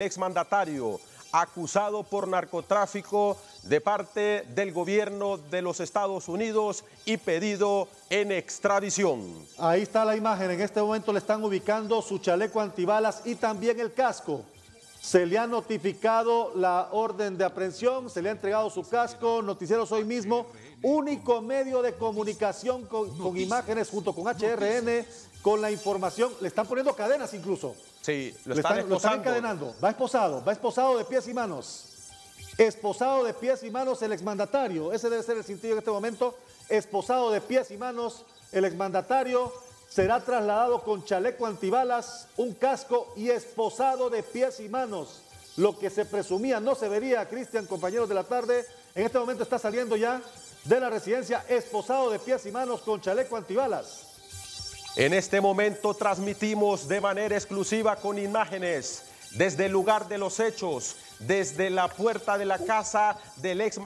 exmandatario acusado por narcotráfico de parte del gobierno de los Estados Unidos y pedido en extradición. Ahí está la imagen, en este momento le están ubicando su chaleco antibalas y también el casco. Se le ha notificado la orden de aprehensión, se le ha entregado su casco, noticieros hoy mismo, único medio de comunicación con, con imágenes junto con HRN, con la información, le están poniendo cadenas incluso. Sí, lo Le están, lo están encadenando. Va esposado, va esposado de pies y manos. Esposado de pies y manos el exmandatario. Ese debe ser el sentido en este momento. Esposado de pies y manos el exmandatario. Será trasladado con chaleco antibalas, un casco y esposado de pies y manos. Lo que se presumía no se vería, Cristian, compañeros de la tarde. En este momento está saliendo ya de la residencia esposado de pies y manos con chaleco antibalas. En este momento transmitimos de manera exclusiva con imágenes desde el lugar de los hechos, desde la puerta de la casa del ex